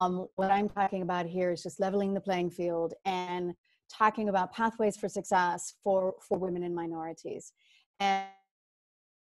um, what I'm talking about here is just leveling the playing field and talking about pathways for success for, for women and minorities. And,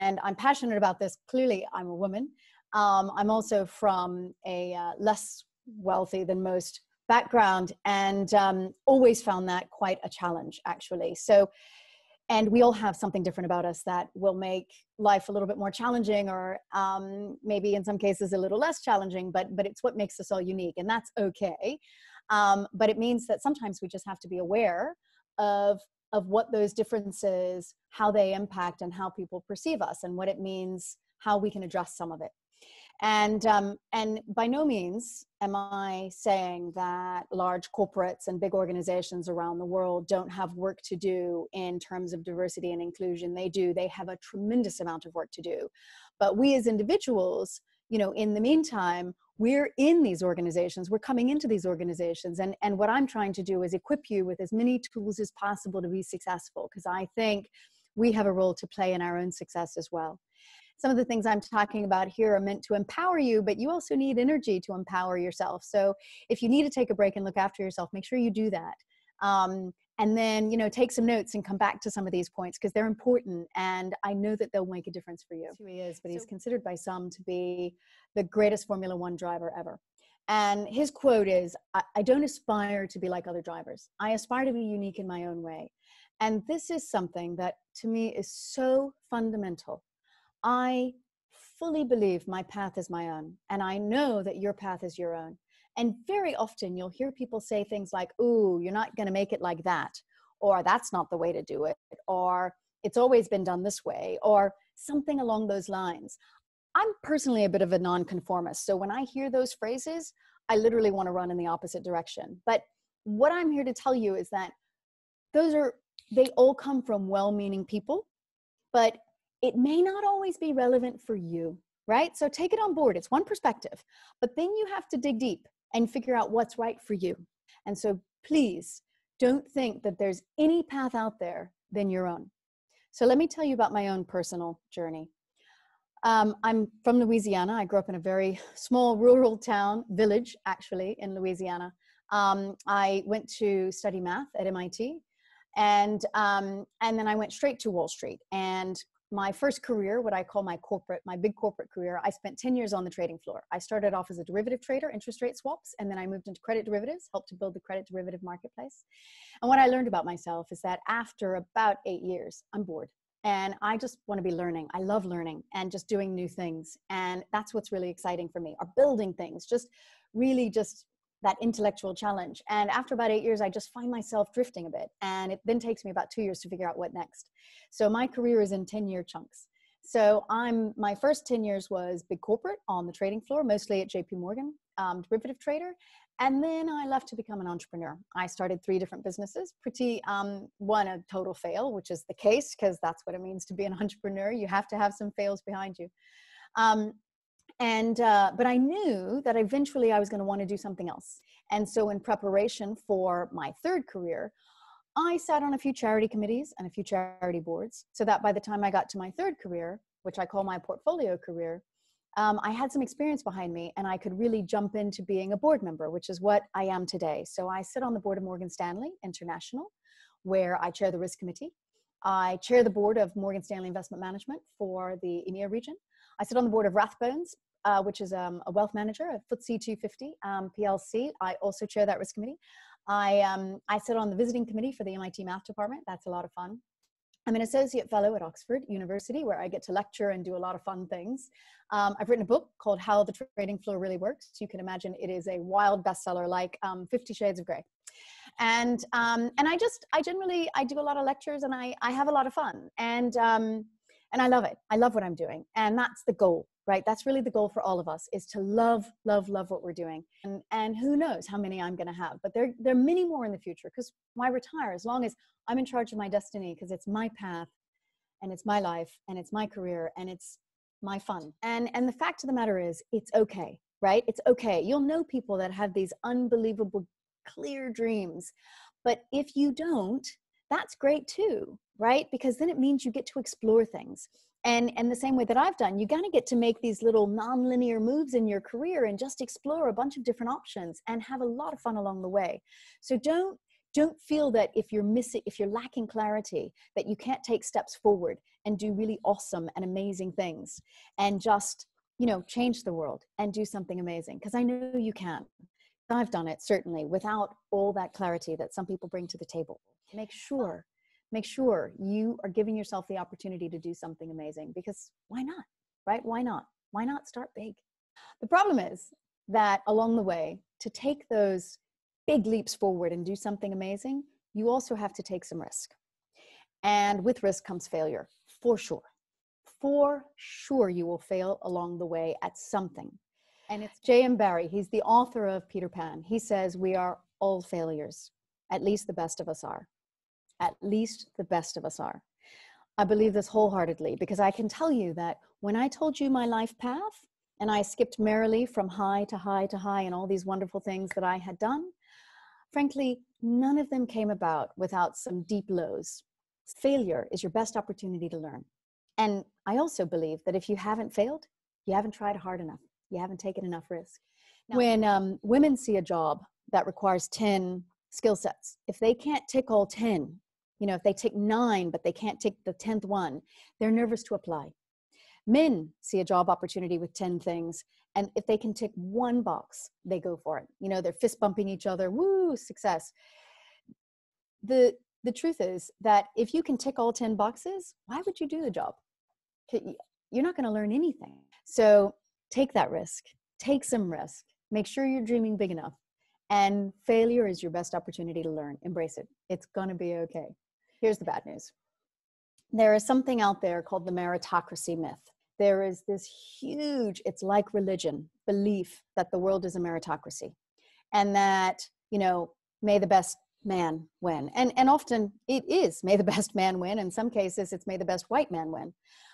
and I'm passionate about this. Clearly, I'm a woman. Um, I'm also from a uh, less wealthy than most background and um, always found that quite a challenge, actually. So, and we all have something different about us that will make life a little bit more challenging or um, maybe in some cases a little less challenging but but it's what makes us all unique and that's okay. Um, but it means that sometimes we just have to be aware of of what those differences how they impact and how people perceive us and what it means how we can address some of it and um, and by no means am I saying that large corporates and big organizations around the world don't have work to do in terms of diversity and inclusion. They do. They have a tremendous amount of work to do. But we as individuals, you know, in the meantime, we're in these organizations. We're coming into these organizations, and and what I'm trying to do is equip you with as many tools as possible to be successful. Because I think we have a role to play in our own success as well some of the things I'm talking about here are meant to empower you, but you also need energy to empower yourself. So if you need to take a break and look after yourself, make sure you do that. Um, and then, you know, take some notes and come back to some of these points because they're important. And I know that they'll make a difference for you. He is, but he's considered by some to be the greatest Formula One driver ever. And his quote is I, I don't aspire to be like other drivers. I aspire to be unique in my own way. And this is something that to me is so fundamental I fully believe my path is my own, and I know that your path is your own. And very often you'll hear people say things like, Ooh, you're not going to make it like that, or that's not the way to do it, or it's always been done this way, or something along those lines. I'm personally a bit of a nonconformist. So when I hear those phrases, I literally want to run in the opposite direction. But what I'm here to tell you is that those are, they all come from well meaning people, but it may not always be relevant for you, right? So take it on board. It's one perspective, but then you have to dig deep and figure out what's right for you. And so please don't think that there's any path out there than your own. So let me tell you about my own personal journey. Um, I'm from Louisiana. I grew up in a very small rural town, village actually, in Louisiana. Um, I went to study math at MIT, and um, and then I went straight to Wall Street and my first career, what I call my corporate, my big corporate career, I spent 10 years on the trading floor. I started off as a derivative trader, interest rate swaps, and then I moved into credit derivatives, helped to build the credit derivative marketplace. And what I learned about myself is that after about eight years, I'm bored. And I just want to be learning. I love learning and just doing new things. And that's what's really exciting for me, are building things, just really just that intellectual challenge. And after about eight years, I just find myself drifting a bit. And it then takes me about two years to figure out what next. So my career is in 10 year chunks. So I'm my first 10 years was big corporate on the trading floor, mostly at JP Morgan, um, derivative trader. And then I left to become an entrepreneur. I started three different businesses. Pretty um, one a total fail, which is the case because that's what it means to be an entrepreneur. You have to have some fails behind you. Um, and uh, but i knew that eventually i was going to want to do something else. And so in preparation for my third career i sat on a few charity committees and a few charity boards so that by the time i got to my third career which i call my portfolio career um, i had some experience behind me and i could really jump into being a board member which is what i am today. So i sit on the board of morgan stanley international where i chair the risk committee. I chair the board of morgan stanley investment management for the emea region. I sit on the board of Rathbones, uh, which is um, a wealth manager, a FTSE 250 um, PLC. I also chair that risk committee. I, um, I sit on the visiting committee for the MIT math department. That's a lot of fun. I'm an associate fellow at Oxford University where I get to lecture and do a lot of fun things. Um, I've written a book called How the Trading Floor Really Works. You can imagine it is a wild bestseller like um, Fifty Shades of Grey. And, um, and I just, I generally, I do a lot of lectures and I, I have a lot of fun. And, and I love it. I love what I'm doing. And that's the goal right? That's really the goal for all of us is to love love love what we're doing. And and who knows how many i'm going to have but there there are many more in the future because why retire? As long as i'm in charge of my destiny because it's my path and it's my life and it's my career and it's my fun. And and the fact of the matter is it's okay right? It's okay. You'll know people that have these unbelievable clear dreams but if you don't that's great too right? Because then it means you get to explore things and and the same way that i've done you got to get to make these little non-linear moves in your career and just explore a bunch of different options and have a lot of fun along the way. So don't don't feel that if you're missing if you're lacking clarity that you can't take steps forward and do really awesome and amazing things and just you know change the world and do something amazing. Because i know you can. I've done it certainly without all that clarity that some people bring to the table. Make sure make sure you are giving yourself the opportunity to do something amazing because why not right? Why not? Why not start big? The problem is that along the way to take those big leaps forward and do something amazing you also have to take some risk. And with risk comes failure for sure. For sure you will fail along the way at something. And it's j.m barrie he's the author of peter pan. He says we are all failures. At least the best of us are at least the best of us are. I believe this wholeheartedly because I can tell you that when I told you my life path and I skipped merrily from high to high to high and all these wonderful things that I had done, frankly, none of them came about without some deep lows. Failure is your best opportunity to learn. And I also believe that if you haven't failed, you haven't tried hard enough, you haven't taken enough risk. Now, when um, women see a job that requires 10 skill sets, if they can't tick all 10, you know if they take nine but they can't take the 10th one they're nervous to apply. Men see a job opportunity with 10 things and if they can tick one box they go for it. You know they're fist bumping each other woo success. The the truth is that if you can tick all 10 boxes why would you do the job? You're not going to learn anything. So take that risk. Take some risk. Make sure you're dreaming big enough and failure is your best opportunity to learn. Embrace it. It's going to be okay Here's the bad news there is something out there called the meritocracy myth. There is this huge, it's like religion, belief that the world is a meritocracy and that, you know, may the best man win. And, and often it is may the best man win. In some cases, it's may the best white man win.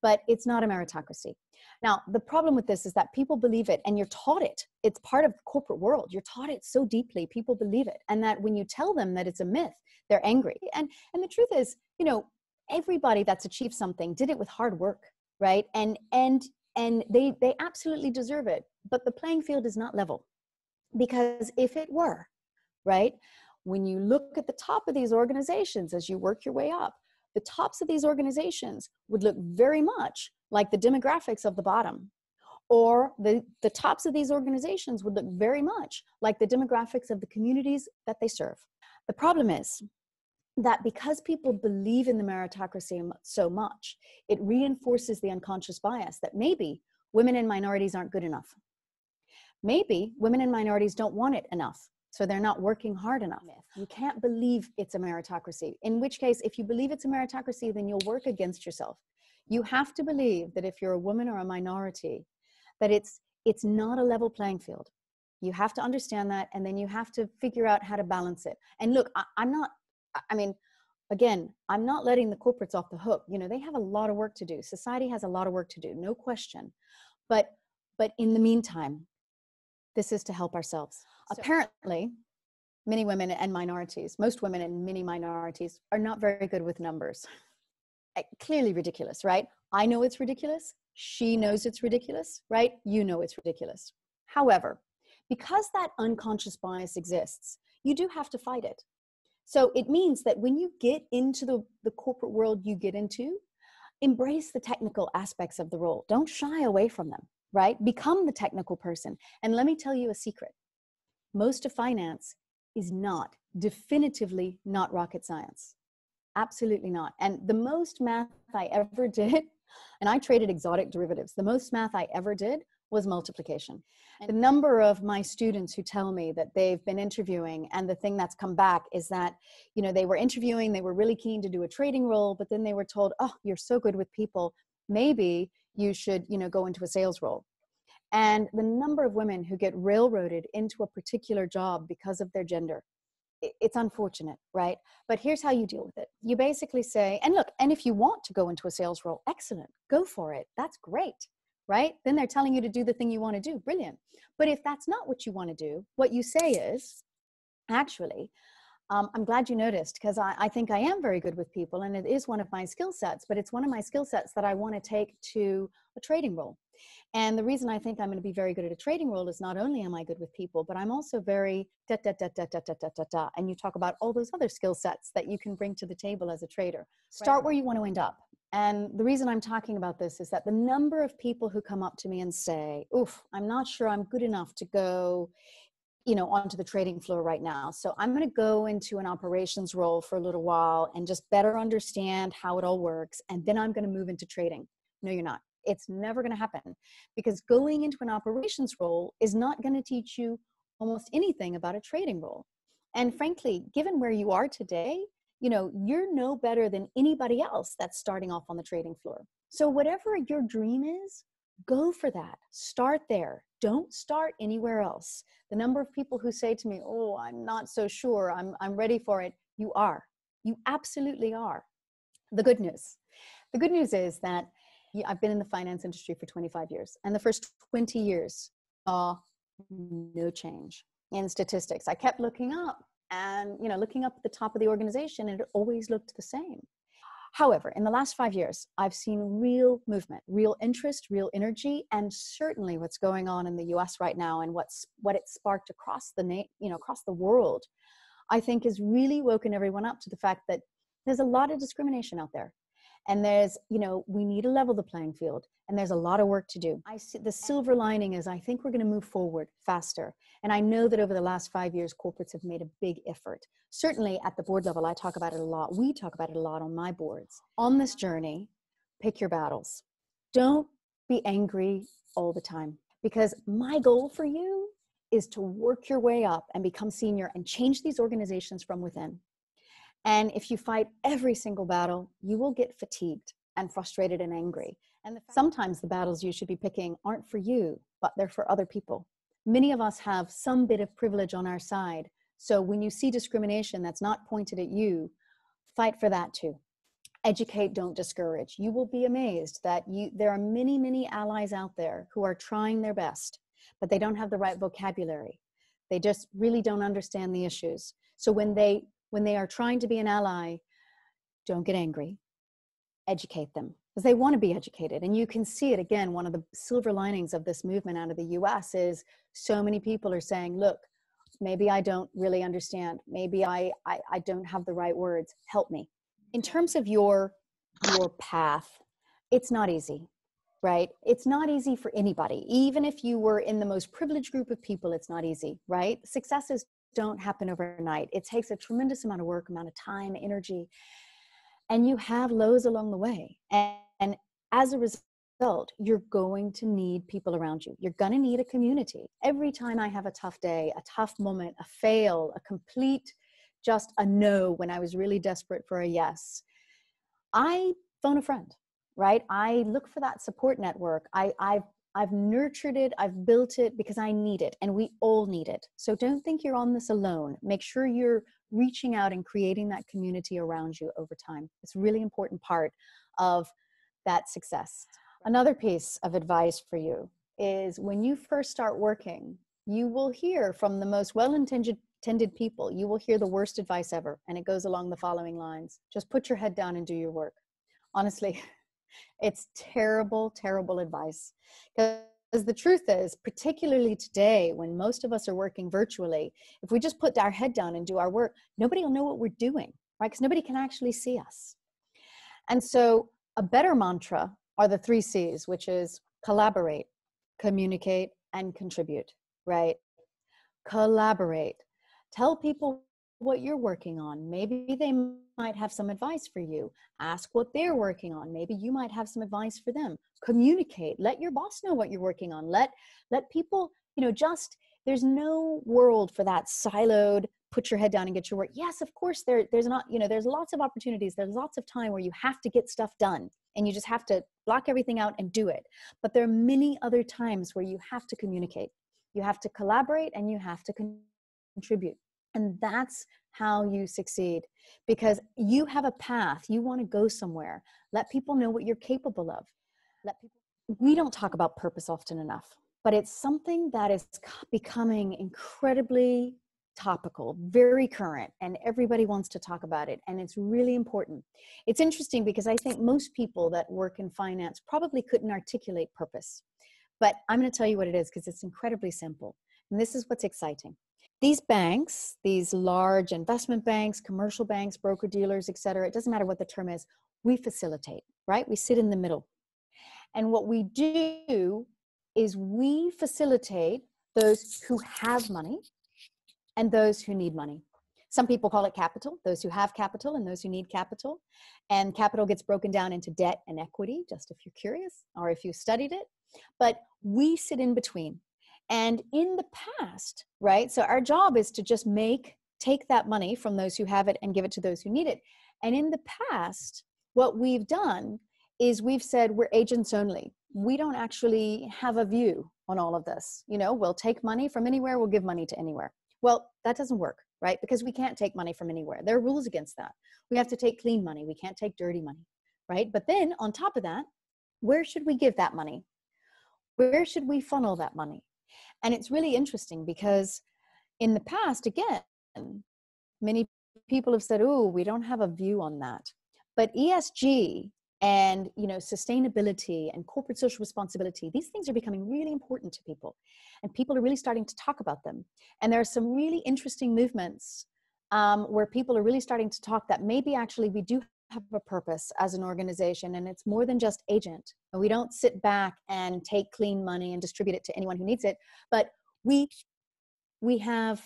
But it's not a meritocracy. Now, the problem with this is that people believe it and you're taught it. It's part of the corporate world. You're taught it so deeply, people believe it. And that when you tell them that it's a myth, they're angry. And and the truth is, you know, everybody that's achieved something did it with hard work, right? And and and they they absolutely deserve it. But the playing field is not level. Because if it were, right? When you look at the top of these organizations as you work your way up, the tops of these organizations would look very much like the demographics of the bottom or the, the tops of these organizations would look very much like the demographics of the communities that they serve. The problem is that because people believe in the meritocracy so much, it reinforces the unconscious bias that maybe women and minorities aren't good enough. Maybe women and minorities don't want it enough, so they're not working hard enough. You can't believe it's a meritocracy, in which case, if you believe it's a meritocracy, then you'll work against yourself. You have to believe that if you're a woman or a minority that it's it's not a level playing field. You have to understand that and then you have to figure out how to balance it. And look I, i'm not i mean again i'm not letting the corporates off the hook. You know they have a lot of work to do. Society has a lot of work to do no question. But but in the meantime this is to help ourselves apparently many women and minorities most women and many minorities are not very good with numbers Eh, clearly ridiculous, right? I know it's ridiculous. She knows it's ridiculous, right? You know it's ridiculous. However, because that unconscious bias exists, you do have to fight it. So it means that when you get into the, the corporate world you get into, embrace the technical aspects of the role. Don't shy away from them, right? Become the technical person. And let me tell you a secret most of finance is not, definitively not rocket science. Absolutely not. And the most math I ever did, and I traded exotic derivatives, the most math I ever did was multiplication. The number of my students who tell me that they've been interviewing and the thing that's come back is that, you know, they were interviewing, they were really keen to do a trading role, but then they were told, oh, you're so good with people. Maybe you should, you know, go into a sales role. And the number of women who get railroaded into a particular job because of their gender it's unfortunate, right? But here's how you deal with it. You basically say, and look, and if you want to go into a sales role, excellent, go for it. That's great, right? Then they're telling you to do the thing you want to do. Brilliant. But if that's not what you want to do, what you say is, actually, um, I'm glad you noticed because I, I, think I am very good with people and it is one of my skill sets, but it's one of my skill sets that I want to take to a trading role. And the reason I think I'm going to be very good at a trading role is not only am I good with people, but I'm also very da da da da da da da da da. And you talk about all those other skill sets that you can bring to the table as a trader. Start right. where you want to end up. And the reason I'm talking about this is that the number of people who come up to me and say, "Oof, I'm not sure I'm good enough to go you know onto the trading floor right now. So i'm going to go into an operations role for a little while and just better understand how it all works and then i'm going to move into trading. No you're not. It's never going to happen because going into an operations role is not going to teach you almost anything about a trading role. And frankly given where you are today you know you're no better than anybody else that's starting off on the trading floor. So whatever your dream is go for that. Start there don't start anywhere else. The number of people who say to me oh i'm not so sure. I'm i'm ready for it you are. You absolutely are. The good news. The good news is that i've been in the finance industry for 25 years and the first 20 years saw no change in statistics. I kept looking up and you know looking up at the top of the organization and it always looked the same However, in the last five years, I've seen real movement, real interest, real energy, and certainly what's going on in the U.S. right now and what's what it sparked across the na- you know across the world, I think has really woken everyone up to the fact that there's a lot of discrimination out there and there's you know we need to level the playing field and there's a lot of work to do. I see. The silver lining is i think we're going to move forward faster. And i know that over the last five years corporates have made a big effort. Certainly at the board level i talk about it a lot. We talk about it a lot on my boards. On this journey pick your battles. Don't be angry all the time because my goal for you is to work your way up and become senior and change these organizations from within and if you fight every single battle, you will get fatigued and frustrated and angry. And the sometimes the battles you should be picking aren't for you, but they're for other people. Many of us have some bit of privilege on our side. So when you see discrimination that's not pointed at you, fight for that too. Educate, don't discourage. You will be amazed that you there are many, many allies out there who are trying their best, but they don't have the right vocabulary. They just really don't understand the issues. So when they when they are trying to be an ally, don't get angry. Educate them because they want to be educated. And you can see it again. One of the silver linings of this movement out of the US is so many people are saying, look, maybe I don't really understand. Maybe I, I, I don't have the right words. Help me. In terms of your your path, it's not easy right? It's not easy for anybody. Even if you were in the most privileged group of people, it's not easy, right? Successes don't happen overnight. It takes a tremendous amount of work, amount of time, energy, and you have lows along the way. And, and as a result, you're going to need people around you. You're going to need a community. Every time I have a tough day, a tough moment, a fail, a complete just a no when I was really desperate for a yes, I phone a friend, right? I look for that support network. I, I've I've nurtured it, I've built it because I need it, and we all need it. So don't think you're on this alone. Make sure you're reaching out and creating that community around you over time. It's a really important part of that success. Another piece of advice for you is when you first start working, you will hear from the most well intended people, you will hear the worst advice ever. And it goes along the following lines just put your head down and do your work. Honestly, It's terrible, terrible advice. Because the truth is, particularly today, when most of us are working virtually, if we just put our head down and do our work, nobody will know what we're doing, right? Because nobody can actually see us. And so, a better mantra are the three C's, which is collaborate, communicate, and contribute, right? Collaborate. Tell people what you're working on. Maybe they might have some advice for you. Ask what they're working on. Maybe you might have some advice for them. Communicate. Let your boss know what you're working on. Let let people, you know, just there's no world for that siloed put your head down and get your work. Yes, of course there there's not, you know, there's lots of opportunities. There's lots of time where you have to get stuff done and you just have to block everything out and do it. But there are many other times where you have to communicate. You have to collaborate and you have to contribute. And that's how you succeed because you have a path. You want to go somewhere. Let people know what you're capable of. Let people we don't talk about purpose often enough, but it's something that is becoming incredibly topical, very current, and everybody wants to talk about it. And it's really important. It's interesting because I think most people that work in finance probably couldn't articulate purpose. But I'm going to tell you what it is because it's incredibly simple. And this is what's exciting. These banks, these large investment banks, commercial banks, broker dealers, et cetera, it doesn't matter what the term is, we facilitate, right? We sit in the middle. And what we do is we facilitate those who have money and those who need money. Some people call it capital, those who have capital and those who need capital. And capital gets broken down into debt and equity, just if you're curious or if you studied it. But we sit in between. And in the past, right? So our job is to just make, take that money from those who have it and give it to those who need it. And in the past, what we've done is we've said we're agents only. We don't actually have a view on all of this. You know, we'll take money from anywhere, we'll give money to anywhere. Well, that doesn't work, right? Because we can't take money from anywhere. There are rules against that. We have to take clean money, we can't take dirty money, right? But then on top of that, where should we give that money? Where should we funnel that money? And it's really interesting because in the past, again, many people have said, oh, we don't have a view on that. But ESG and you know sustainability and corporate social responsibility these things are becoming really important to people and people are really starting to talk about them and there are some really interesting movements um, where people are really starting to talk that maybe actually we do have a purpose as an organization and it's more than just agent. We don't sit back and take clean money and distribute it to anyone who needs it but we we have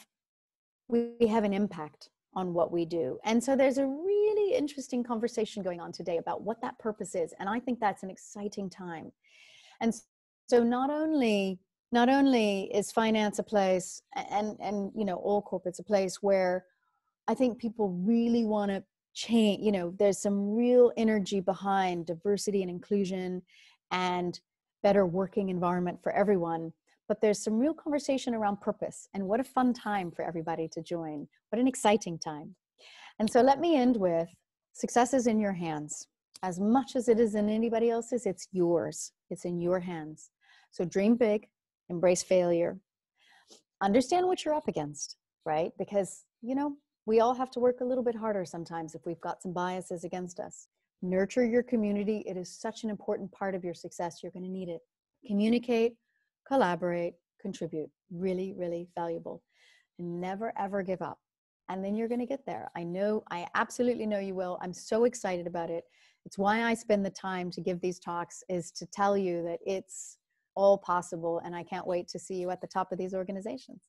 we have an impact on what we do. And so there's a really interesting conversation going on today about what that purpose is and i think that's an exciting time. And so not only not only is finance a place and and you know all corporates a place where i think people really want to change you know there's some real energy behind diversity and inclusion and better working environment for everyone but there's some real conversation around purpose and what a fun time for everybody to join. What an exciting time. And so let me end with success is in your hands. As much as it is in anybody else's it's yours. It's in your hands. So dream big embrace failure. Understand what you're up against right? Because you know we all have to work a little bit harder sometimes if we've got some biases against us. Nurture your community. It is such an important part of your success. You're going to need it. Communicate, collaborate, contribute. Really, really valuable. And never, ever give up. And then you're going to get there. I know, I absolutely know you will. I'm so excited about it. It's why I spend the time to give these talks, is to tell you that it's all possible. And I can't wait to see you at the top of these organizations.